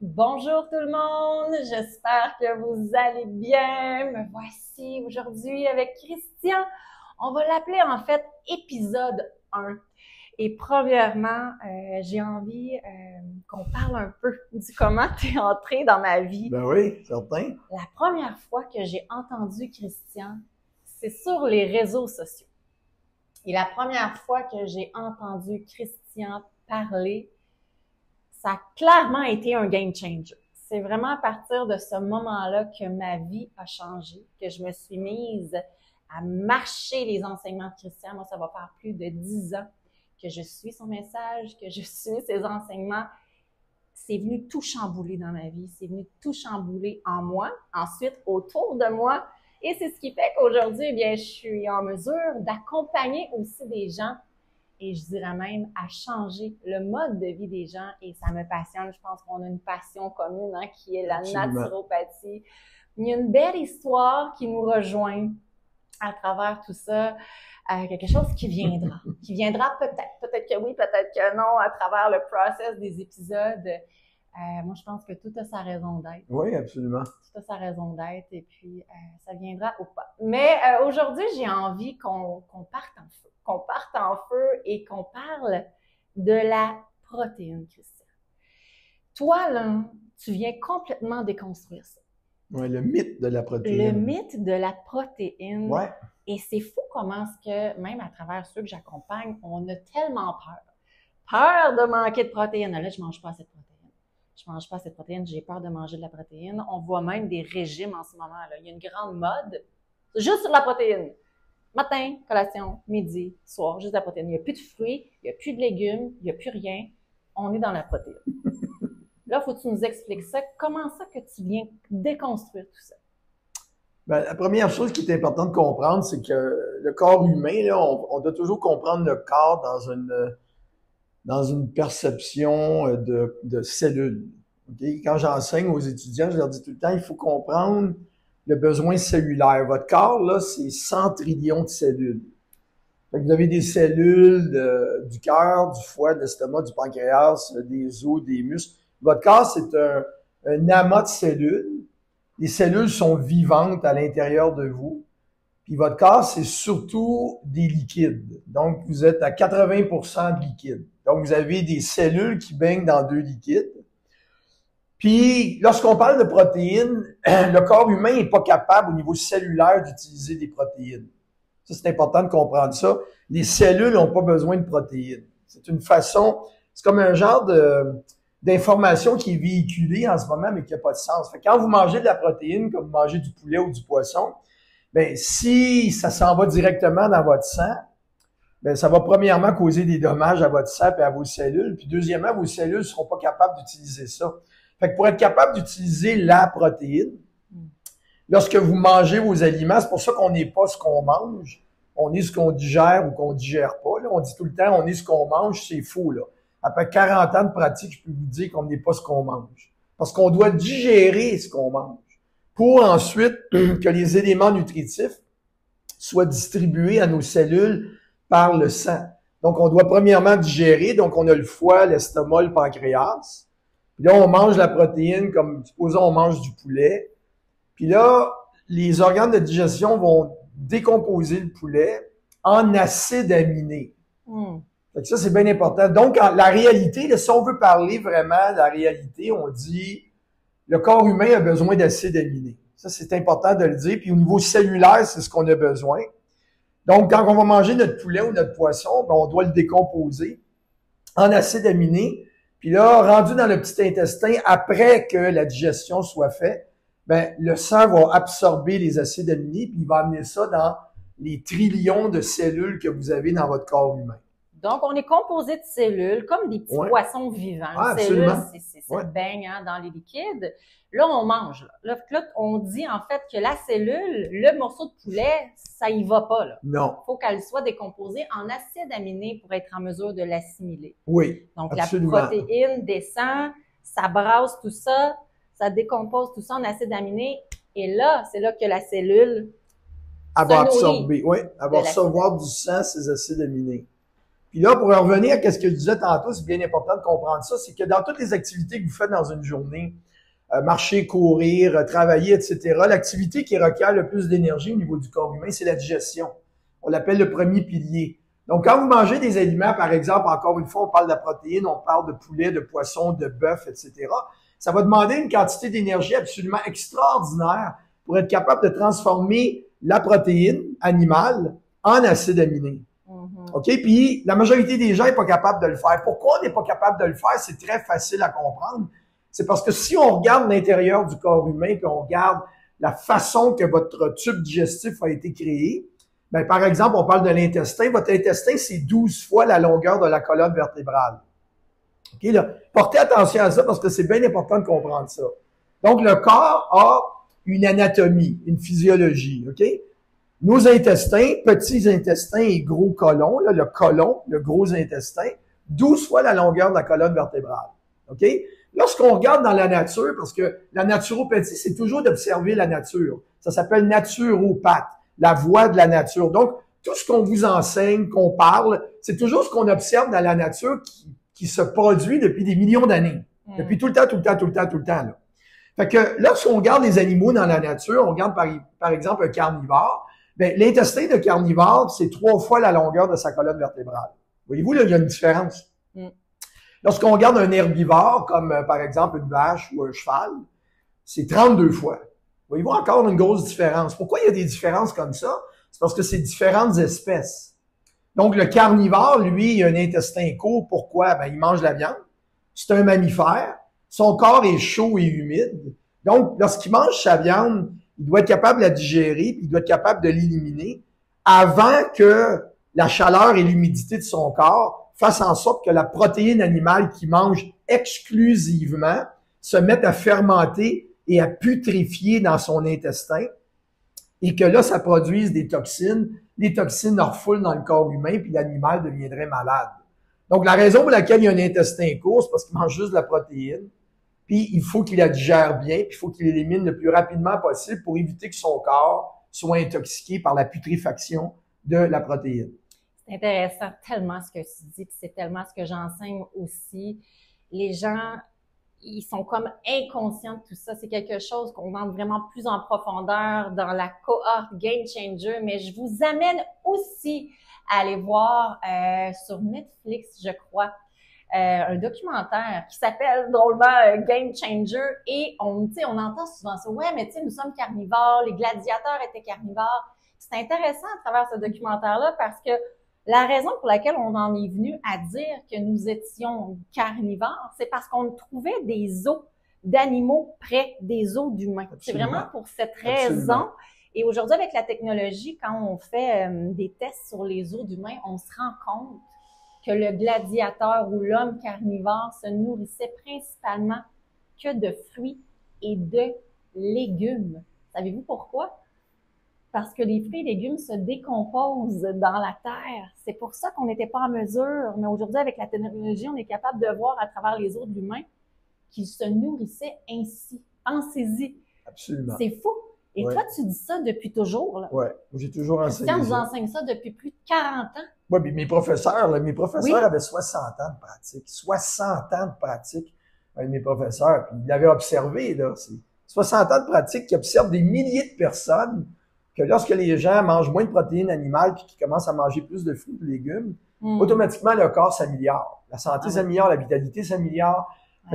Bonjour tout le monde, j'espère que vous allez bien. Me voici aujourd'hui avec Christian. On va l'appeler en fait épisode 1. Et premièrement, euh, j'ai envie euh, qu'on parle un peu du comment tu es entré dans ma vie. Ben oui, certain. La première fois que j'ai entendu Christian, c'est sur les réseaux sociaux. Et la première fois que j'ai entendu Christian parler, ça a clairement été un game changer. C'est vraiment à partir de ce moment-là que ma vie a changé, que je me suis mise à marcher les enseignements de Christian. Moi, ça va faire plus de dix ans que je suis son message, que je suis ses enseignements. C'est venu tout chambouler dans ma vie. C'est venu tout chambouler en moi, ensuite autour de moi. Et c'est ce qui fait qu'aujourd'hui, eh bien, je suis en mesure d'accompagner aussi des gens et je dirais même à changer le mode de vie des gens et ça me passionne. Je pense qu'on a une passion commune hein, qui est la naturopathie. Il y a une belle histoire qui nous rejoint à travers tout ça. Euh, quelque chose qui viendra, qui viendra peut-être, peut-être que oui, peut-être que non, à travers le process des épisodes. Euh, moi, je pense que tout a sa raison d'être. Oui, absolument. Tout a sa raison d'être et puis euh, ça viendra ou pas. Mais euh, aujourd'hui, j'ai envie qu'on parte en feu qu'on parte en feu et qu'on parle de la protéine, Christian. Toi, là, tu viens complètement déconstruire ça. Oui, le mythe de la protéine. Le mythe de la protéine. Ouais. Et c'est fou comment ce que, même à travers ceux que j'accompagne, on a tellement peur. Peur de manquer de protéines. Là, je mange pas cette protéine. Je mange pas cette protéine, j'ai peur de manger de la protéine. On voit même des régimes en ce moment. Là. Il y a une grande mode juste sur la protéine. Matin, collation, midi, soir, juste la protéine. Il n'y a plus de fruits, il n'y a plus de légumes, il n'y a plus rien. On est dans la protéine. Là, il faut que tu nous expliques ça. Comment ça que tu viens déconstruire tout ça? Ben, la première chose qui est importante de comprendre, c'est que le corps humain, là, on, doit toujours comprendre le corps dans une, dans une perception de, de cellules. Quand j'enseigne aux étudiants, je leur dis tout le temps, il faut comprendre le besoin cellulaire. Votre corps, là, c'est 100 trillions de cellules. vous avez des cellules du cœur, du foie, de l'estomac, du pancréas, des os, des muscles. Votre corps, c'est un, un amas de cellules. Les cellules sont vivantes à l'intérieur de vous. Puis votre corps, c'est surtout des liquides. Donc, vous êtes à 80% de liquide. Donc, vous avez des cellules qui baignent dans deux liquides. Puis, lorsqu'on parle de protéines, le corps humain n'est pas capable au niveau cellulaire d'utiliser des protéines. Ça, c'est important de comprendre ça. Les cellules n'ont pas besoin de protéines. C'est une façon, c'est comme un genre de, d'information qui est véhiculée en ce moment, mais qui n'a pas de sens. Fait quand vous mangez de la protéine, comme vous mangez du poulet ou du poisson, ben si ça s'en va directement dans votre sang, ben ça va premièrement causer des dommages à votre sang et à vos cellules, puis deuxièmement, vos cellules ne seront pas capables d'utiliser ça. Fait que pour être capable d'utiliser la protéine, lorsque vous mangez vos aliments, c'est pour ça qu'on n'est pas ce qu'on mange. On est ce qu'on digère ou qu'on digère pas. On dit tout le temps, on est ce qu'on mange, c'est faux. Là. Après 40 ans de pratique, je peux vous dire qu'on n'est pas ce qu'on mange. Parce qu'on doit digérer ce qu'on mange pour ensuite que les éléments nutritifs soient distribués à nos cellules par le sang. Donc, on doit premièrement digérer. Donc, on a le foie, l'estomac, le pancréas. Puis là, on mange la protéine, comme supposons on mange du poulet. Puis là, les organes de digestion vont décomposer le poulet en acides aminés. Hmm. ça, c'est bien important. Donc, la réalité, si on veut parler vraiment de la réalité, on dit le corps humain a besoin d'acides aminés. Ça, c'est important de le dire. Puis au niveau cellulaire, c'est ce qu'on a besoin. Donc, quand on va manger notre poulet ou notre poisson, ben, on doit le décomposer en acides aminés. Puis là, rendu dans le petit intestin, après que la digestion soit faite, ben, le sang va absorber les acides aminés, puis il va amener ça dans les trillions de cellules que vous avez dans votre corps humain. Donc, on est composé de cellules, comme des petits poissons vivants. Ah, cellules, c'est ça baigne hein, dans les liquides. Là, on mange. Là. Là, on dit en fait que la cellule, le morceau de poulet, ça y va pas. Là. Non. Il faut qu'elle soit décomposée en acides aminés pour être en mesure de l'assimiler. Oui. Donc, la protéine descend, ça brasse tout ça, ça décompose tout ça en acides aminés. Et là, c'est là que la cellule elle va absorber, oui, elle va recevoir du sang ces acides aminés. Puis là, pour revenir à ce que je disais tantôt, c'est bien important de comprendre ça, c'est que dans toutes les activités que vous faites dans une journée, euh, marcher, courir, euh, travailler, etc., l'activité qui requiert le plus d'énergie au niveau du corps humain, c'est la digestion. On l'appelle le premier pilier. Donc, quand vous mangez des aliments, par exemple, encore une fois, on parle de la protéine, on parle de poulet, de poisson, de bœuf, etc., ça va demander une quantité d'énergie absolument extraordinaire pour être capable de transformer la protéine animale en acide aminé. OK? Puis la majorité des gens n'est pas capable de le faire. Pourquoi on n'est pas capable de le faire? C'est très facile à comprendre. C'est parce que si on regarde l'intérieur du corps humain, puis on regarde la façon que votre tube digestif a été créé, ben, par exemple, on parle de l'intestin. Votre intestin, c'est 12 fois la longueur de la colonne vertébrale. OK, là? Portez attention à ça parce que c'est bien important de comprendre ça. Donc, le corps a une anatomie, une physiologie, OK? Nos intestins, petits intestins et gros colons, là, le colon, le gros intestin, 12 fois la longueur de la colonne vertébrale, OK? Lorsqu'on regarde dans la nature, parce que la naturopathie, c'est toujours d'observer la nature. Ça s'appelle naturopathe, la voie de la nature. Donc, tout ce qu'on vous enseigne, qu'on parle, c'est toujours ce qu'on observe dans la nature qui, qui se produit depuis des millions d'années. Hmm. Depuis tout le temps, tout le temps, tout le temps, tout le temps. Là. Fait que lorsqu'on regarde les animaux dans la nature, on regarde par, par exemple un carnivore, l'intestin de carnivore, c'est trois fois la longueur de sa colonne vertébrale. Voyez-vous, là, il y a une différence. Mm. Lorsqu'on regarde un herbivore, comme euh, par exemple une vache ou un cheval, c'est 32 fois. Voyez-vous encore une grosse différence. Pourquoi il y a des différences comme ça? C'est parce que c'est différentes espèces. Donc, le carnivore, lui, il a un intestin court. Pourquoi? Ben, il mange la viande. C'est un mammifère. Son corps est chaud et humide. Donc, lorsqu'il mange sa viande, il doit être capable de la digérer, puis il doit être capable de l'éliminer avant que la chaleur et l'humidité de son corps fassent en sorte que la protéine animale qu'il mange exclusivement se mette à fermenter et à putréfier dans son intestin et que là, ça produise des toxines. Les toxines refoulent dans le corps humain, puis l'animal deviendrait malade. Donc, la raison pour laquelle il y a un intestin court, c'est parce qu'il mange juste de la protéine puis il faut qu'il la digère bien, puis il faut qu'il l'élimine le plus rapidement possible pour éviter que son corps soit intoxiqué par la putréfaction de la protéine. C'est intéressant tellement ce que tu dis, puis c'est tellement ce que j'enseigne aussi. Les gens, ils sont comme inconscients de tout ça. C'est quelque chose qu'on entre vraiment plus en profondeur dans la cohorte Game Changer, mais je vous amène aussi à aller voir euh, sur Netflix, je crois, un documentaire qui s'appelle drôlement euh, Game Changer et on, on entend souvent ça. Ouais, mais tu sais, nous sommes carnivores, les gladiateurs étaient carnivores. C'est intéressant à travers ce documentaire-là parce que la raison pour laquelle on en est venu à dire que nous étions carnivores, c'est parce qu'on trouvait des os d'animaux près des os d'humains. C'est vraiment pour cette raison. Et aujourd'hui, avec la technologie, quand on fait euh, des tests sur les os d'humains, on se rend compte que le gladiateur ou l'homme carnivore se nourrissait principalement que de fruits et de légumes. Savez-vous pourquoi? Parce que les fruits et légumes se décomposent dans la terre. C'est pour ça qu'on n'était pas en mesure, mais aujourd'hui, avec la technologie, on est capable de voir à travers les os de l'humain qu'il se nourrissait ainsi. Pensez-y. Absolument. C'est fou. Et toi, tu dis ça depuis toujours. Oui, j'ai toujours enseigné. Quand vous enseigne ça depuis plus de 40 ans. Oui, mais mes professeurs, mes professeurs avaient 60 ans de pratique. 60 ans de pratique avec mes professeurs. Puis ils l'avaient observé, là. 60 ans de pratique qui observent des milliers de personnes que lorsque les gens mangent moins de protéines animales puis qu'ils commencent à manger plus de fruits et de légumes, hmm. automatiquement, le corps s'améliore. La santé ah s'améliore, la vitalité s'améliore.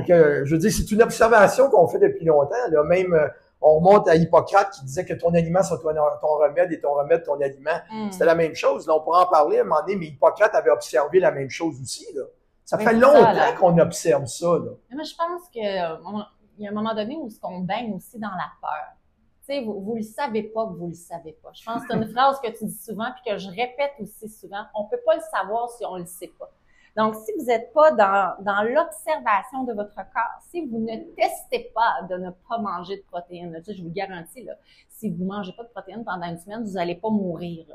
que, je veux dire, c'est une observation qu'on fait depuis longtemps. Là. Même euh, on remonte à Hippocrate qui disait que ton aliment c'est ton, remède et ton remède ton aliment. Mm. C'était la même chose. Là, on pourra en parler à un moment donné, mais Hippocrate avait observé la même chose aussi. Là. Ça fait longtemps qu'on observe ça. Là. Mais je pense qu'il y a un moment donné où on baigne aussi dans la peur. Tu sais, vous, vous le savez pas vous le savez pas. Je pense que c'est une phrase que tu dis souvent puis que je répète aussi souvent. On peut pas le savoir si on le sait pas. Donc, si vous n'êtes pas dans, dans l'observation de votre corps, si vous ne testez pas de ne pas manger de protéines, je vous garantis, là, si vous mangez pas de protéines pendant une semaine, vous n'allez pas mourir.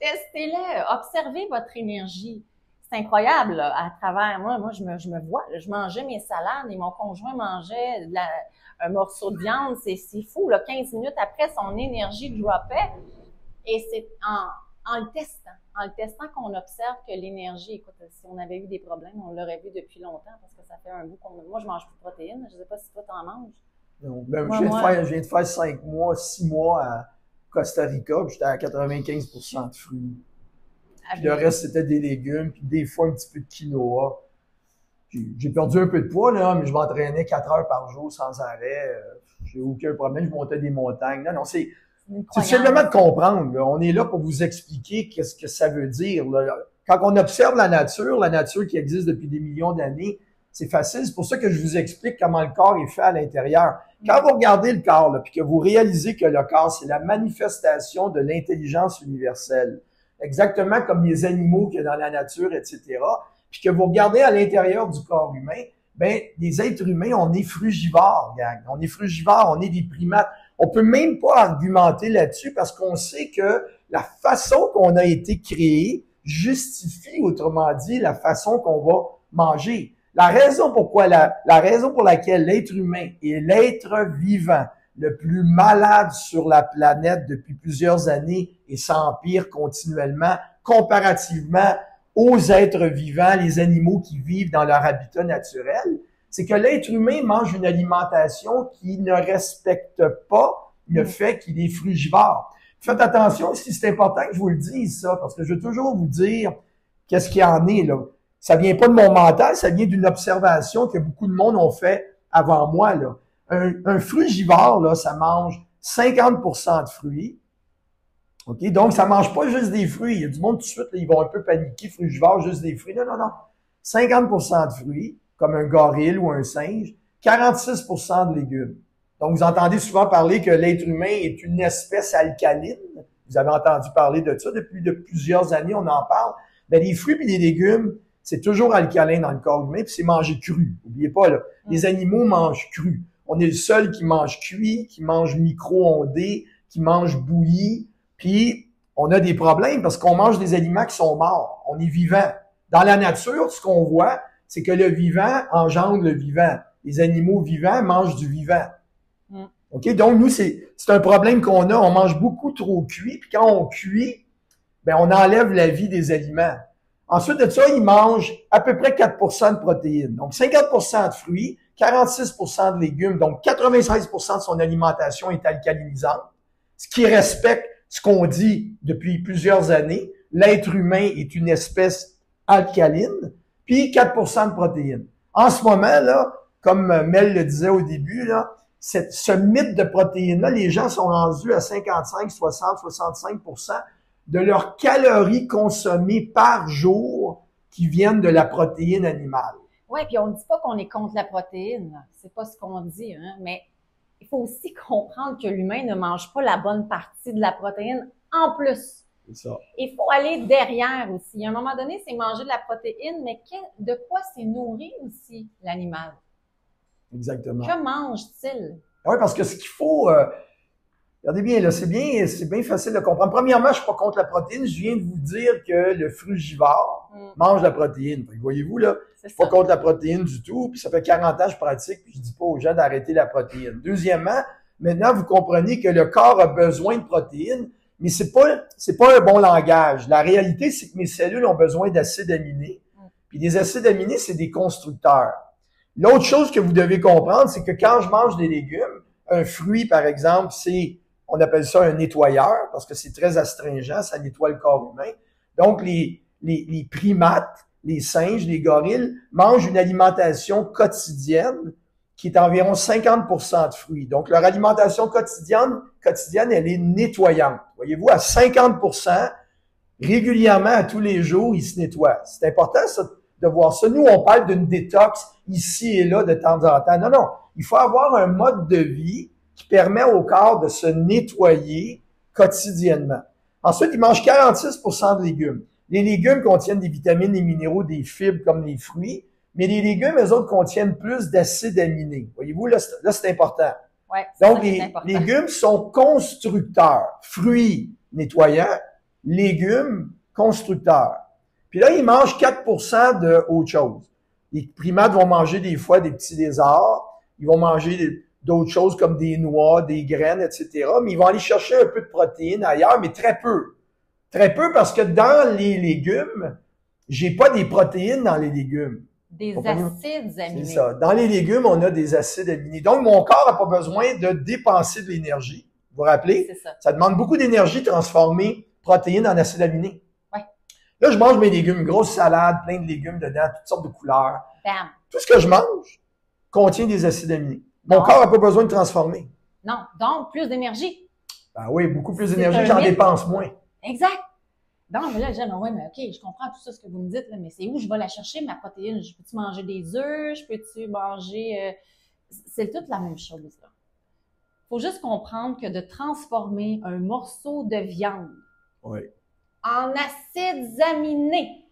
Testez-le, observez votre énergie. C'est incroyable à travers moi. Moi, je me, je me vois. je mangeais mes salades et mon conjoint mangeait de la, un morceau de viande. C'est fou. Là, 15 minutes après, son énergie dropait. Et c'est en en le testant, en le testant qu'on observe que l'énergie, écoute, si on avait eu des problèmes, on l'aurait vu depuis longtemps parce que ça fait un bout qu'on. Moi, je mange plus de protéines. Je ne sais pas si toi, t'en manges. Non, ben, je, viens de faire, je viens de faire cinq mois, six mois à Costa Rica, puis j'étais à 95% de fruits. Ah, puis le reste, c'était des légumes, puis des fois un petit peu de quinoa. J'ai perdu un peu de poids, là, mais je m'entraînais quatre heures par jour sans arrêt. Euh, j'ai aucun problème, je montais des montagnes. Non, non, c'est c'est simplement de comprendre. On est là pour vous expliquer qu'est-ce que ça veut dire. Quand on observe la nature, la nature qui existe depuis des millions d'années, c'est facile. C'est pour ça que je vous explique comment le corps est fait à l'intérieur. Quand vous regardez le corps, puis que vous réalisez que le corps, c'est la manifestation de l'intelligence universelle, exactement comme les animaux qu'il y a dans la nature, etc., puis que vous regardez à l'intérieur du corps humain, ben, les êtres humains, on est frugivores, gang. On est frugivores, on est des primates. On peut même pas argumenter là-dessus parce qu'on sait que la façon qu'on a été créé justifie, autrement dit, la façon qu'on va manger. La raison la raison pour laquelle l'être humain est l'être vivant le plus malade sur la planète depuis plusieurs années et s'empire continuellement comparativement aux êtres vivants, les animaux qui vivent dans leur habitat naturel, c'est que l'être humain mange une alimentation qui ne respecte pas le mm. fait qu'il est frugivore. Faites attention, si c'est important que je vous le dise, ça, parce que je veux toujours vous dire qu'est-ce qu'il y en est, là. Ça vient pas de mon mental, ça vient d'une observation que beaucoup de monde ont fait avant moi, là. Un, un frugivore, là, ça mange 50% de fruits. OK? Donc, ça mange pas juste des fruits. Il y a du monde tout de suite, là, ils vont un peu paniquer, frugivore, juste des fruits. Non, non, non. 50% de fruits, comme un gorille ou un singe, 46% de légumes. Donc, vous entendez souvent parler que l'être humain est une espèce alcaline. Vous avez entendu parler de ça depuis de plusieurs années, on en parle. Mais les fruits et les légumes, c'est toujours alcalin dans le corps humain, puis c'est manger cru. N'oubliez pas, là, les animaux mangent cru. On est le seul qui mange cuit, qui mange micro-ondé, qui mange bouilli, puis on a des problèmes parce qu'on mange des aliments qui sont morts. On est vivant. Dans la nature, ce qu'on voit, c'est que le vivant engendre le vivant. Les animaux vivants mangent du vivant. Mm. OK? Donc, nous, c'est, c'est un problème qu'on a. On mange beaucoup trop cuit. Puis quand on cuit, ben, on enlève la vie des aliments. Ensuite de ça, ils mangent à peu près 4% de protéines. Donc, 50% de fruits, 46% de légumes. Donc, 96% de son alimentation est alcalinisante. Ce qui respecte ce qu'on dit depuis plusieurs années. L'être humain est une espèce alcaline puis 4% de protéines. En ce moment, là, comme Mel le disait au début, là, ce mythe de protéines-là, les gens sont rendus à 55, 60, 65% de leurs calories consommées par jour qui viennent de la protéine animale. Oui, puis on ne dit pas qu'on est contre la protéine, c'est pas ce qu'on dit, hein, mais il faut aussi comprendre que l'humain ne mange pas la bonne partie de la protéine en plus. Il faut aller derrière aussi. À un moment donné, c'est manger de la protéine, mais de quoi c'est nourri aussi l'animal? Exactement. Que mange-t-il? Oui, parce que ce qu'il faut, euh, regardez bien, là, c'est bien, c'est bien facile de comprendre. Premièrement, je suis pas contre la protéine. Je viens de vous dire que le frugivore mm. mange la protéine. Voyez-vous, là, je suis pas contre la protéine du tout. Puis ça fait 40 ans que je pratique, puis je dis pas aux gens d'arrêter la protéine. Deuxièmement, maintenant, vous comprenez que le corps a besoin de protéines mais c'est pas c'est pas un bon langage. La réalité, c'est que mes cellules ont besoin d'acides aminés. Puis des acides aminés, c'est des constructeurs. L'autre chose que vous devez comprendre, c'est que quand je mange des légumes, un fruit, par exemple, c'est, on appelle ça un nettoyeur, parce que c'est très astringent, ça nettoie le corps humain. Donc, les, les, les primates, les singes, les gorilles, mangent une alimentation quotidienne qui est environ 50% de fruits. Donc, leur alimentation quotidienne, quotidienne, elle est nettoyante. Voyez-vous, à 50% régulièrement, à tous les jours, ils se nettoient. C'est important de voir ça. Nous, on parle d'une détox ici et là de temps en temps. Non, non. Il faut avoir un mode de vie qui permet au corps de se nettoyer quotidiennement. Ensuite, ils mangent 46% de légumes. Les légumes contiennent des vitamines, des minéraux, des fibres comme les fruits. Mais les légumes, eux autres, contiennent plus d'acides aminés. Voyez-vous, là, c'est important. Ouais, Donc, les légumes sont constructeurs. Fruits nettoyants, légumes constructeurs. Puis là, ils mangent 4% de autre chose. Les primates vont manger des fois des petits lézards, ils vont manger d'autres choses comme des noix, des graines, etc. Mais ils vont aller chercher un peu de protéines ailleurs, mais très peu. Très peu parce que dans les légumes, j'ai pas des protéines dans les légumes. Des acides C'est aminés. ça. Dans les légumes, on a des acides aminés. Donc, mon corps n'a pas besoin de dépenser de l'énergie. Vous vous rappelez? C'est ça. Ça demande beaucoup d'énergie de transformer protéines en acides aminés. Ouais. Là, je mange mes légumes, grosse salade, plein de légumes dedans, toutes sortes de couleurs. Bam. Tout ce que je mange contient des acides aminés. Mon Non. corps n'a pas besoin de transformer. Non. Donc, plus d'énergie. Ben oui, beaucoup plus C'est d'énergie, j'en dépense moins. Exact. Mais là, j'aime, ouais, mais OK, je comprends tout ça, ce que vous me dites, là, mais c'est où je vais la chercher, ma protéine? Je peux-tu manger des œufs? Je peux-tu manger... euh, C'est toute la même chose, là. faut juste comprendre que de transformer un morceau de viande Oui. en acides aminés,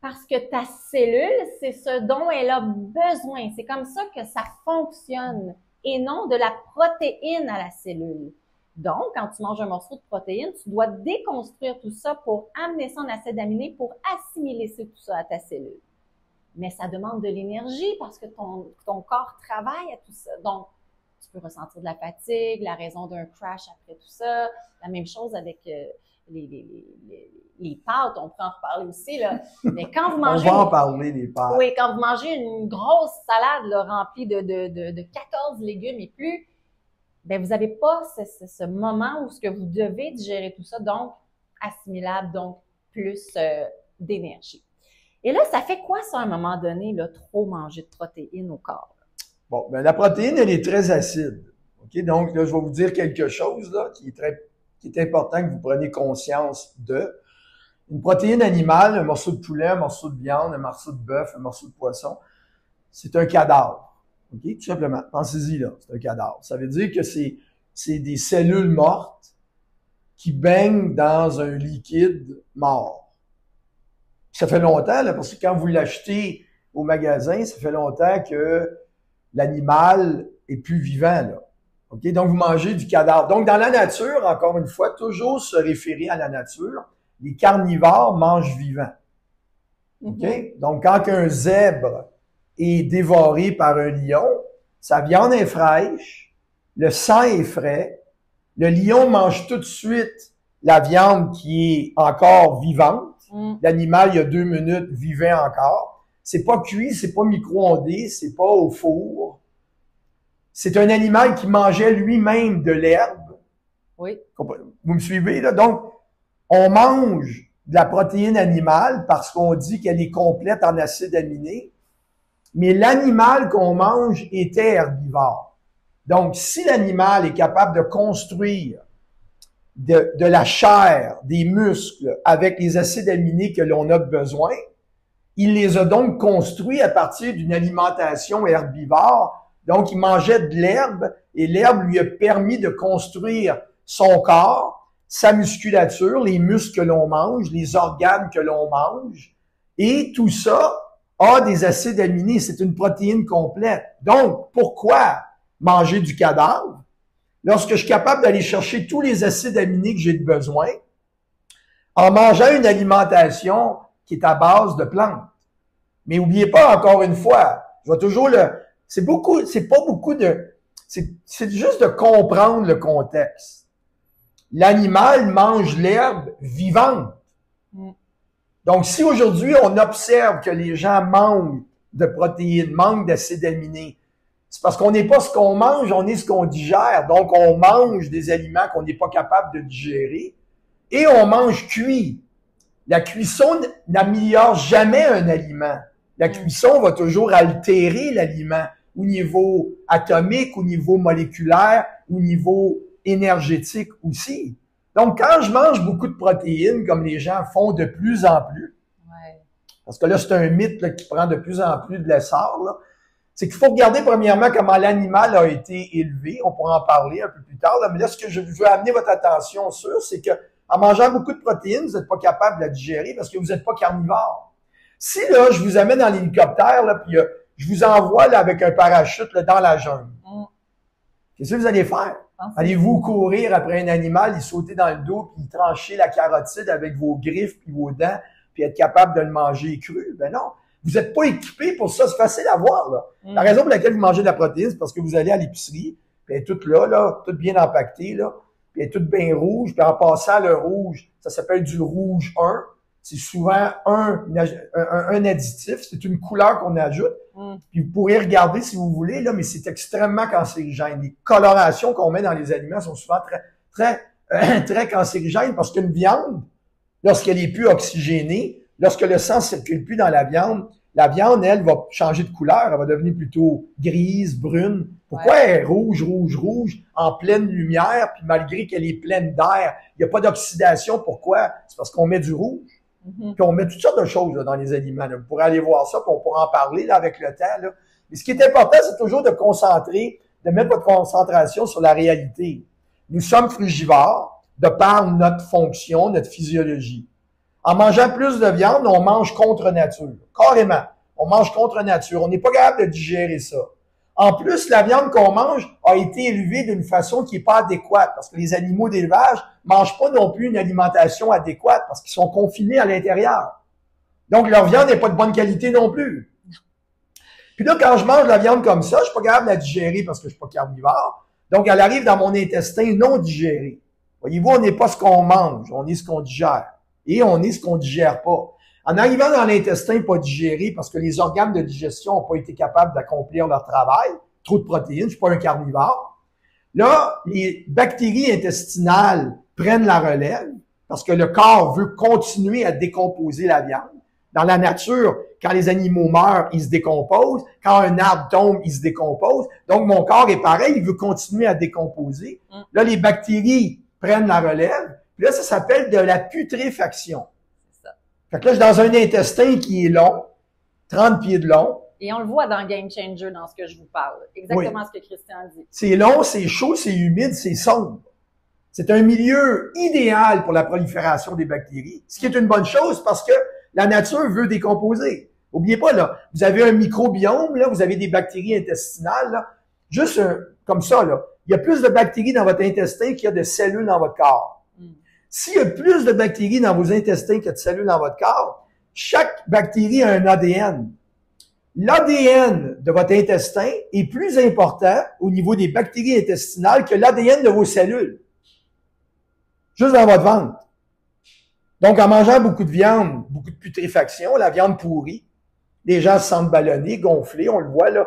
parce que ta cellule, c'est ce dont elle a besoin. C'est comme ça que ça fonctionne, et non de la protéine à la cellule. Donc, quand tu manges un morceau de protéine, tu dois déconstruire tout ça pour amener ça en acide aminé pour assimiler tout ça à ta cellule. Mais ça demande de l'énergie parce que ton, ton corps travaille à tout ça. Donc, tu peux ressentir de la fatigue, la raison d'un crash après tout ça. La même chose avec euh, les, les, les, les, les pâtes, on peut en reparler aussi. Là. Mais quand vous On mangez... va en parler, les pâtes. Oui, quand vous mangez une grosse salade là, remplie de, de, de, de 14 légumes et plus, ben vous n'avez pas ce, moment où ce que vous devez digérer tout ça, donc assimilable, donc plus euh, d'énergie. Et là, ça fait quoi ça à un moment donné, là, trop manger de protéines au corps? Bon, ben la protéine, elle est très acide. Donc, là, je vais vous dire quelque chose là, qui est très qui est important que vous preniez conscience de. Une protéine animale, un morceau de poulet, un morceau de viande, un morceau de bœuf, un morceau de poisson, c'est un cadavre. OK? Tout simplement. Pensez-y, là. C'est un cadavre. Ça veut dire que c'est, c'est des cellules mortes qui baignent dans un liquide mort. Ça fait longtemps, là, parce que quand vous l'achetez au magasin, ça fait longtemps que l'animal est plus vivant, là. OK? Donc, vous mangez du cadavre. Donc, dans la nature, encore une fois, toujours se référer à la nature, les carnivores mangent vivant. OK? Donc, quand un zèbre est dévoré par un lion, sa viande est fraîche, le sang est frais, le lion mange tout de suite la viande qui est encore vivante. Mm. L'animal, il y a deux minutes, vivait encore. C'est pas cuit, c'est pas micro-ondé, c'est pas au four. C'est un animal qui mangeait lui-même de l'herbe. Oui. Vous me suivez, là? Donc, on mange de la protéine animale parce qu'on dit qu'elle est complète en acides aminés, mais l'animal qu'on mange était herbivore. Donc, si l'animal est capable de construire de, la chair, des muscles avec les acides aminés que l'on a besoin, il les a donc construits à partir d'une alimentation herbivore. Donc, il mangeait de l'herbe et l'herbe lui a permis de construire son corps, sa musculature, les muscles que l'on mange, les organes que l'on mange. Et tout ça a des acides aminés. C'est une protéine complète. Donc, pourquoi manger du cadavre? Lorsque je suis capable d'aller chercher tous les acides aminés que j'ai besoin, en mangeant une alimentation qui est à base de plantes. Mais oubliez pas, encore une fois, je vais toujours le, c'est beaucoup, c'est pas beaucoup de, c'est, c'est juste de comprendre le contexte. L'animal mange l'herbe vivante. Donc, si aujourd'hui on observe que les gens manquent de protéines, manquent d'acides aminés, c'est parce qu'on n'est pas ce qu'on mange, on est ce qu'on digère. Donc, on mange des aliments qu'on n'est pas capable de digérer et on mange cuit. La cuisson n'améliore jamais un aliment. La Mm. cuisson va toujours altérer l'aliment au niveau atomique, au niveau moléculaire, au niveau énergétique aussi. Donc, quand je mange beaucoup de protéines, comme les gens font de plus en plus, Ouais. parce que là, c'est un mythe là, qui prend de plus en plus de l'essor, c'est qu'il faut regarder premièrement comment l'animal a été élevé. On pourra en parler un peu plus tard, là, mais là, ce que je veux amener votre attention sur, c'est que en mangeant beaucoup de protéines, vous n'êtes pas capable de la digérer parce que vous n'êtes pas carnivore. Si là, je vous amène dans l'hélicoptère, là, puis euh, je vous envoie là, avec un parachute là, dans la jungle, Mm. qu'est-ce que vous allez faire? Allez-vous courir après un animal, y sauter dans le dos, puis trancher la carotide avec vos griffes puis vos dents, puis être capable de le manger cru? Ben non. Vous n'êtes pas équipé pour ça. C'est facile à voir, là. Mm. La raison pour laquelle vous mangez de la protéine, c'est parce que vous allez à l'épicerie, puis elle est toute là, là, toute bien empaquetée, là. puis elle est toute bien rouge, puis en passant le rouge, ça s'appelle du rouge 1. C'est souvent un, un, additif, c'est une couleur qu'on ajoute. Mm. Puis vous pourrez regarder si vous voulez, là, mais c'est extrêmement cancérigène. Les colorations qu'on met dans les aliments sont souvent très, très, très cancérigènes parce qu'une viande, lorsqu'elle est plus oxygénée, lorsque le sang circule plus dans la viande, la viande, elle, va changer de couleur, elle va devenir plutôt grise, brune. Pourquoi elle est rouge, rouge, rouge, en pleine lumière, puis malgré qu'elle est pleine d'air, il n'y a pas d'oxydation. Pourquoi? C'est parce qu'on met du rouge. Puis on met toutes sortes de choses dans les aliments. Vous pourrez aller voir ça, puis on pourra en parler avec le temps. Mais ce qui est important, c'est toujours de concentrer, de mettre votre concentration sur la réalité. Nous sommes frugivores de par notre fonction, notre physiologie. En mangeant plus de viande, on mange contre nature. Carrément. On mange contre nature. On n'est pas capable de digérer ça. En plus, la viande qu'on mange a été élevée d'une façon qui n'est pas adéquate parce que les animaux d'élevage mangent pas non plus une alimentation adéquate parce qu'ils sont confinés à l'intérieur. Donc, leur viande n'est pas de bonne qualité non plus. Puis là, quand je mange la viande comme ça, je suis pas capable de la digérer parce que je suis pas carnivore. Donc, elle arrive dans mon intestin non digéré. Voyez-vous, on n'est pas ce qu'on mange, on est ce qu'on digère et on est ce qu'on digère pas. En arrivant dans l'intestin pas digéré parce que les organes de digestion n'ont pas été capables d'accomplir leur travail, trop de protéines, je suis pas un carnivore. Là, les bactéries intestinales prennent la relève parce que le corps veut continuer à décomposer la viande. Dans la nature, quand les animaux meurent, ils se décomposent. Quand un arbre tombe, il se décompose. Donc, mon corps est pareil, il veut continuer à décomposer. Mm. Là, les bactéries prennent la relève là, ça s'appelle de la putréfaction. Fait que là, je suis dans un intestin qui est long, 30 pieds de long. Et on le voit dans Game Changer, dans ce que je vous parle. Exactement ce que Christian dit. C'est long, c'est chaud, c'est humide, c'est sombre. C'est un milieu idéal pour la prolifération des bactéries, ce qui est une bonne chose parce que la nature veut décomposer. Oubliez pas, là, vous avez un microbiome, là, vous avez des bactéries intestinales, là, juste comme ça, là. Il y a plus de bactéries dans votre intestin qu'il y a de cellules dans votre corps. S'il y a plus de bactéries dans vos intestins que de cellules dans votre corps, chaque bactérie a un ADN. L'ADN de votre intestin est plus important au niveau des bactéries intestinales que l'ADN de vos cellules. Juste dans votre ventre. Donc, en mangeant beaucoup de viande, beaucoup de putréfaction, la viande pourrie, les gens se sentent ballonnés, gonflés, on le voit là,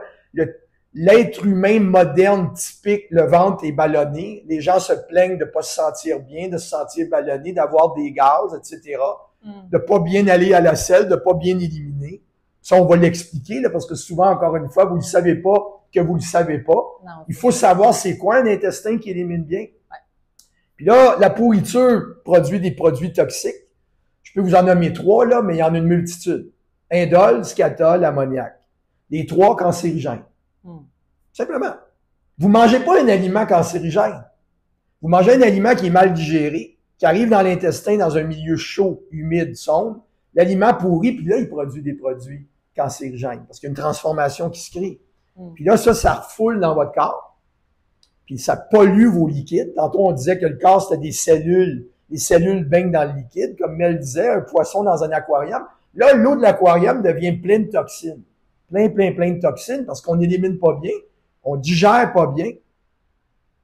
l'être humain moderne typique, le ventre est ballonné. Les gens se plaignent de pas se sentir bien, de se sentir ballonné, d'avoir des gaz, etc. Mm. De pas bien aller à la selle, de pas bien éliminer. Ça, on va l'expliquer, là, parce que souvent, encore une fois, vous ne savez pas que vous ne le savez pas. Il faut savoir c'est quoi un intestin qui élimine bien. Puis là, la pourriture produit des produits toxiques. Je peux vous en nommer trois, là, mais il y en a une multitude. Indole, scatol, ammoniac. Les trois cancérigènes. Hmm. Simplement. Vous mangez pas un aliment cancérigène. Vous mangez un aliment qui est mal digéré, qui arrive dans l'intestin dans un milieu chaud, humide, sombre. L'aliment pourrit, puis là, il produit des produits cancérigènes parce qu'il y a une transformation qui se crée. Hmm. Puis là, ça, ça refoule dans votre corps. Puis ça pollue vos liquides. Tantôt, on disait que le corps, c'était des cellules. Les cellules baignent dans le liquide. Comme Mel disait, un poisson dans un aquarium. Là, l'eau de l'aquarium devient pleine de toxines plein, plein, plein de toxines parce qu'on n'élimine pas bien, on digère pas bien.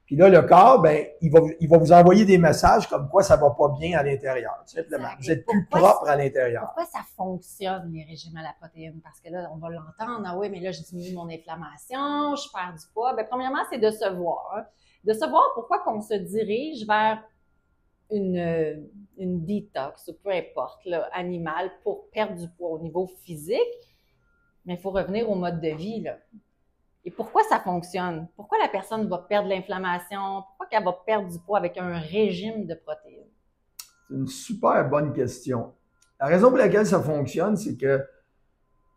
Puis là, le corps, ben, il va, il va vous envoyer des messages comme quoi ça va pas bien à l'intérieur, simplement. Vous êtes plus propre à l'intérieur. Pourquoi ça fonctionne, les régimes à la protéine? Parce que là, on va l'entendre, ah oui, mais là, je diminue mon inflammation, je perds du poids. Ben, premièrement, c'est de se voir. Hein. De se voir pourquoi qu'on se dirige vers une, une détox, ou peu importe, là, animal, pour perdre du poids au niveau physique mais il faut revenir au mode de vie. Là. Et pourquoi ça fonctionne? Pourquoi la personne va perdre l'inflammation? Pourquoi qu'elle va perdre du poids avec un régime de protéines? C'est une super bonne question. La raison pour laquelle ça fonctionne, c'est que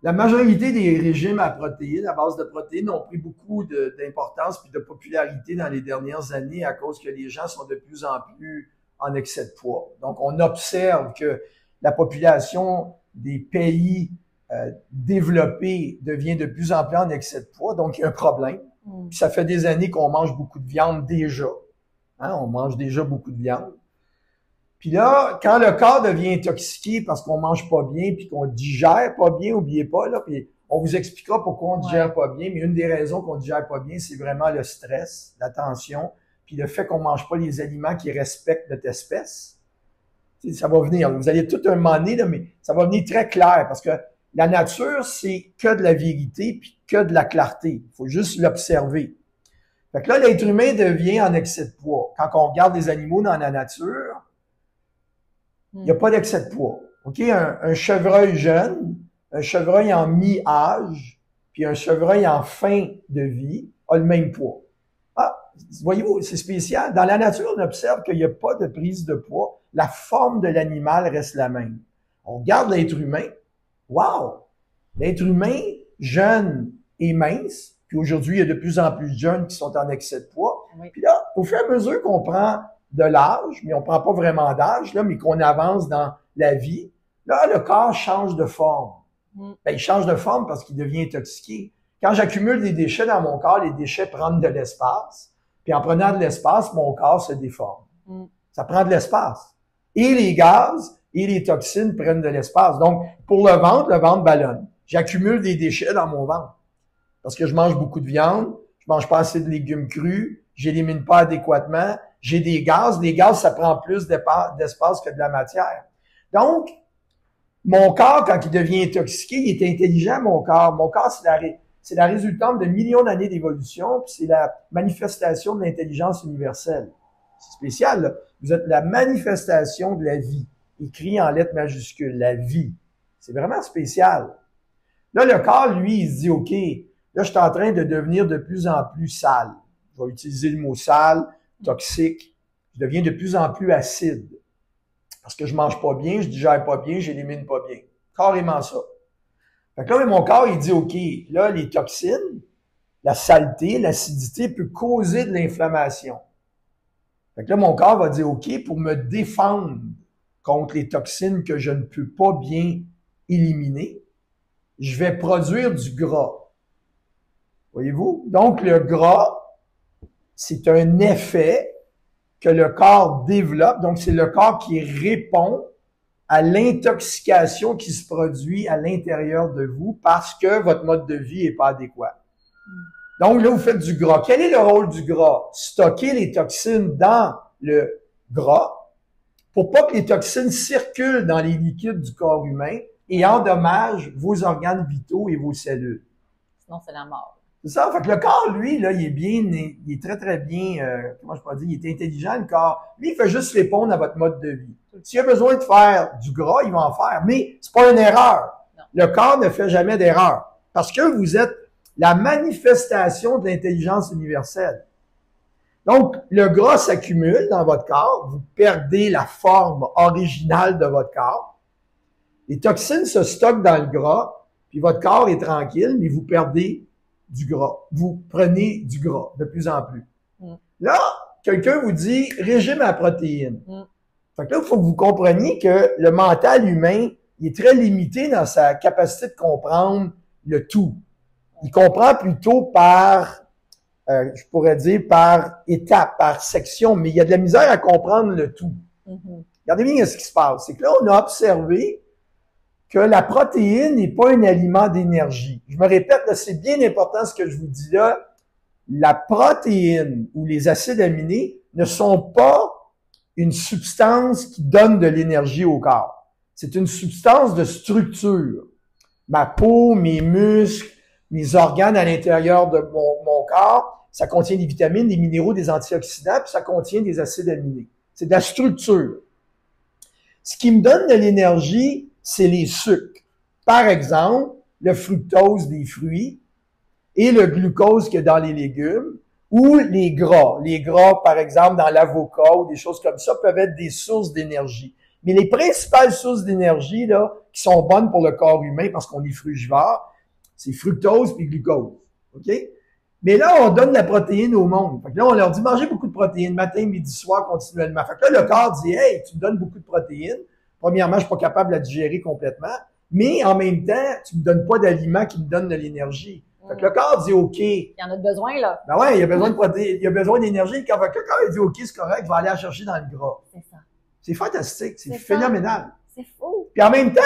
la majorité des régimes à protéines, à base de protéines, ont pris beaucoup d'importance et de popularité dans les dernières années à cause que les gens sont de plus en plus en excès de poids. Donc, on observe que la population des pays euh, développé devient de plus en plus en excès de poids, donc il y a un problème. Mm. ça fait des années qu'on mange beaucoup de viande déjà. Hein, on mange déjà beaucoup de viande. Puis là, quand le corps devient intoxiqué parce qu'on mange pas bien puis qu'on digère pas bien, oubliez pas là, puis on vous expliquera pourquoi on digère pas bien, mais une des raisons qu'on digère pas bien, c'est vraiment le stress, la tension, puis le fait qu'on mange pas les aliments qui respectent notre espèce, ça va venir. Vous allez tout un moment donné, là, mais ça va venir très clair parce que la nature, c'est que de la vérité puis que de la clarté. Il faut juste l'observer. Fait que là, l'être humain devient en excès de poids. Quand on regarde les animaux dans la nature, il n'y a pas d'excès de poids. OK? Un, un, chevreuil jeune, un chevreuil en mi-âge, puis un chevreuil en fin de vie a le même poids. Ah, voyez-vous, c'est spécial. Dans la nature, on observe qu'il n'y a pas de prise de poids. La forme de l'animal reste la même. On regarde l'être humain. Wow! L'être humain, jeune et mince, puis aujourd'hui, il y a de plus en plus de jeunes qui sont en excès de poids. Puis là, au fur et à mesure qu'on prend de l'âge, mais on prend pas vraiment d'âge, là, mais qu'on avance dans la vie, là, le corps change de forme. Mm. Ben, il change de forme parce qu'il devient intoxiqué. Quand j'accumule des déchets dans mon corps, les déchets prennent de l'espace. Puis en prenant de l'espace, mon corps se déforme. Mm. Ça prend de l'espace. Et les gaz et les toxines prennent de l'espace. Donc, pour le ventre, le ventre ballonne. J'accumule des déchets dans mon ventre. Parce que je mange beaucoup de viande, je mange pas assez de légumes crus, j'élimine pas adéquatement, j'ai des gaz. Les gaz, ça prend plus d'espace que de la matière. Donc, mon corps, quand il devient intoxiqué, il est intelligent, mon corps. Mon corps, c'est la, résultante de millions d'années d'évolution, puis c'est la manifestation de l'intelligence universelle. C'est spécial, là. Vous êtes la manifestation de la vie, écrit en lettres majuscules, la vie. C'est vraiment spécial. Là, le corps, lui, il se dit, OK, là, je suis en train de devenir de plus en plus sale. Je vais utiliser le mot sale, toxique. Je deviens de plus en plus acide. Parce que je mange pas bien, je digère pas bien, j'élimine pas bien. Carrément ça. Fait que là, mon corps, il dit, OK, là, les toxines, la saleté, l'acidité peut causer de l'inflammation. Fait que là, mon corps va dire, OK, pour me défendre contre les toxines que je ne peux pas bien éliminer, je vais produire du gras. Voyez-vous? Donc, le gras, c'est un effet que le corps développe. Donc, c'est le corps qui répond à l'intoxication qui se produit à l'intérieur de vous parce que votre mode de vie est pas adéquat. Donc là, vous faites du gras. Quel est le rôle du gras? Stocker les toxines dans le gras pour pas que les toxines circulent dans les liquides du corps humain et endommagent vos organes vitaux et vos cellules. Sinon, c'est la mort. C'est ça. Fait que le corps, lui, là, il est bien, il est très, très bien, euh, comment je peux dire, il est intelligent, le corps. Lui, il fait juste répondre à votre mode de vie. S'il a besoin de faire du gras, il va en faire. Mais c'est pas une erreur. Le corps ne fait jamais d'erreur. Parce que vous êtes la manifestation de l'intelligence universelle. Donc, le gras s'accumule dans votre corps, vous perdez la forme originale de votre corps. Les toxines se stockent dans le gras, puis votre corps est tranquille, mais vous perdez du gras. Vous prenez du gras de plus en plus. Mm. Là, quelqu'un vous dit régime à protéines. Mm. Fait que là, il faut que vous compreniez que le mental humain, il est très limité dans sa capacité de comprendre le tout. Il comprend plutôt par, euh, je pourrais dire, par étape, par section, mais il y a de la misère à comprendre le tout. Mm-hmm. Regardez bien ce qui se passe. C'est que là, on a observé que la protéine n'est pas un aliment d'énergie. Je me répète, c'est bien important ce que je vous dis là. La protéine ou les acides aminés ne sont pas une substance qui donne de l'énergie au corps. C'est une substance de structure. Ma peau, mes muscles, mes organes à l'intérieur de mon, mon, corps, ça contient des vitamines, des minéraux, des antioxydants, puis ça contient des acides aminés. C'est de la structure. Ce qui me donne de l'énergie, c'est les sucres. Par exemple, le fructose des fruits et le glucose qu'il y a dans les légumes ou les gras. Les gras, par exemple, dans l'avocat ou des choses comme ça peuvent être des sources d'énergie. Mais les principales sources d'énergie, là, qui sont bonnes pour le corps humain parce qu'on est frugivore, c'est fructose et glucose. OK? Mais là, on donne la protéine au monde. Fait que là, on leur dit mangez beaucoup de protéines matin, midi, soir, continuellement. Fait que là, le corps dit Hey, tu me donnes beaucoup de protéines. Premièrement, je suis pas capable de la digérer complètement, mais en même temps, tu me donnes pas d'aliments qui me donnent de l'énergie. Fait que le corps dit OK. Il y en a besoin, là. Ben ouais, il y a besoin de protéines, il y a besoin d'énergie. Que le corps dit OK, c'est correct, je vais aller la chercher dans le gras. C'est ça. C'est fantastique, c'est phénoménal. C'est fou. Puis en même temps,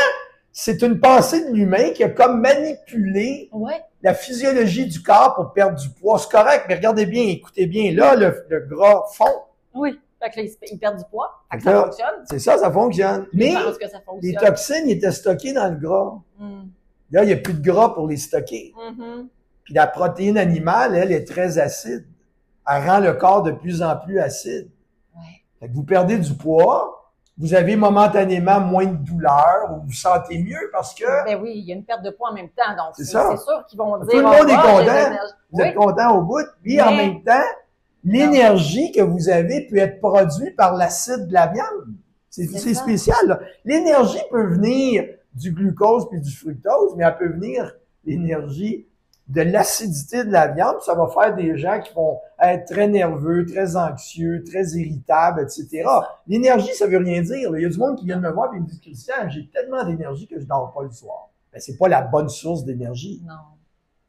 c'est une pensée de l'humain qui a comme manipulé ouais. La physiologie du corps pour perdre du poids. C'est correct, mais regardez bien, écoutez bien. Là, le, le gras fond. Oui. Fait que là, ils, perdent du poids. Fait que ça fonctionne. C'est ça, ça fonctionne. Mais les toxines étaient stockées dans le gras. Mm. Là, il n'y a plus de gras pour les stocker. Mhm. Puis la protéine animale, elle, est très acide. Elle rend le corps de plus en plus acide. Ouais. Fait que vous perdez du poids, vous avez momentanément moins de douleur, vous vous sentez mieux parce que Ben oui, il y a une perte de poids en même temps. Donc, C'est c'est ça. c'est sûr qu'ils vont Tout dire. le monde oh, est oh, content. vous êtes content au bout. Puis en même temps, l'énergie que vous avez peut être produite par l'acide de la viande. C'est spécial. L'énergie peut venir du glucose puis du fructose, mais elle peut venir l'énergie de l'acidité de la viande. Ça va faire des gens qui vont être très nerveux, très anxieux, très irritables, etc. L'énergie, ça veut rien dire. là. Il y a du monde qui vient de me voir et me dit Christian, j'ai tellement d'énergie que je dors pas le soir. Ben, c'est pas la bonne source d'énergie. Non.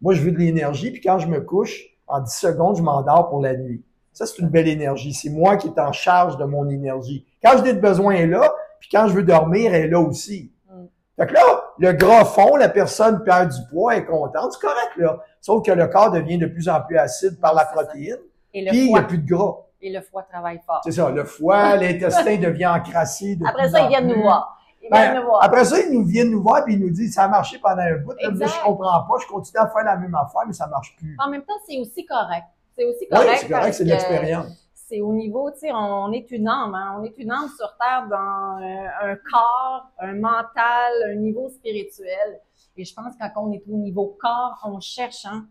Moi, je veux de l'énergie, puis quand je me couche, en 10 secondes, je m'endors pour la nuit. Ça, c'est une belle énergie. C'est moi qui est en charge de mon énergie. Quand j'ai des besoins est là, puis quand je veux dormir, elle est là aussi. Mm. Fait que là, le gras fond, la personne perd du poids, est contente, c'est correct, là. Sauf que le corps devient de plus en plus acide par la protéine, Et le puis il n'y a plus de gras. Et le foie travaille fort. C'est ça, le foie, l'intestin devient encrassé. de Après plus ça, en ils viennent plus. nous voir. Ils Ben, viennent nous voir. Après ça, ils nous viennent nous voir puis ils nous disent ça a marché pendant un bout. Là, je comprends pas, je continue à faire la même affaire, mais ça marche plus. En même temps, c'est aussi correct. C'est aussi Oui, correct. c'est correct, c'est de l'expérience. C'est au niveau, tu sais, on est une âme, hein. on est une âme sur Terre dans un, un corps, un mental, un niveau spirituel. Et je pense que quand on est au niveau corps, on cherche, hein.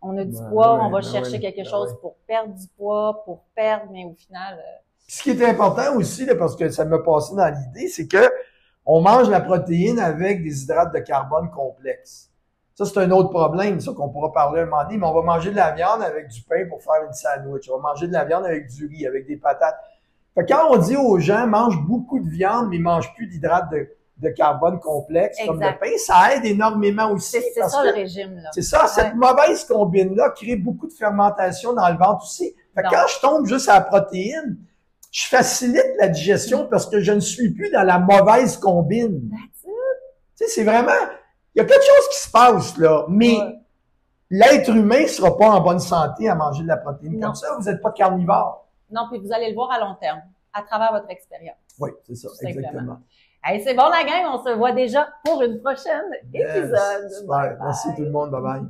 On a du Ben, poids, on va ben chercher quelque ben chose pour perdre du poids, pour perdre, mais au final, euh, ce qui est important aussi, là, parce que ça m'a passé dans l'idée, c'est que on mange la protéine avec des hydrates de carbone complexes. Ça, c'est un autre problème, ça, qu'on pourra parler un moment donné, mais on va manger de la viande avec du pain pour faire une sandwich. On va manger de la viande avec du riz, avec des patates. Fait que quand on dit aux gens, mange beaucoup de viande, mais mange plus d'hydrates de, de carbone complexes, comme le pain, ça aide énormément aussi. c'est ça le régime, là. c'est ça, cette mauvaise combine-là crée beaucoup de fermentation dans le ventre aussi. Fait que quand je tombe juste à la protéine, je facilite la digestion parce que je ne suis plus dans la mauvaise combine. Tu sais, c'est vraiment, il y a quelque chose qui se passe, là, mais Ouais. l'être humain sera pas en bonne santé à manger de la protéine Non. comme ça. Vous n'êtes pas carnivore. Non, puis vous allez le voir à long terme, à travers votre expérience. Oui, c'est ça, exactement. Hey, c'est bon la gang, on se voit déjà pour une prochaine Yes, épisode. super. Bye bye. Merci tout le monde. Bye bye.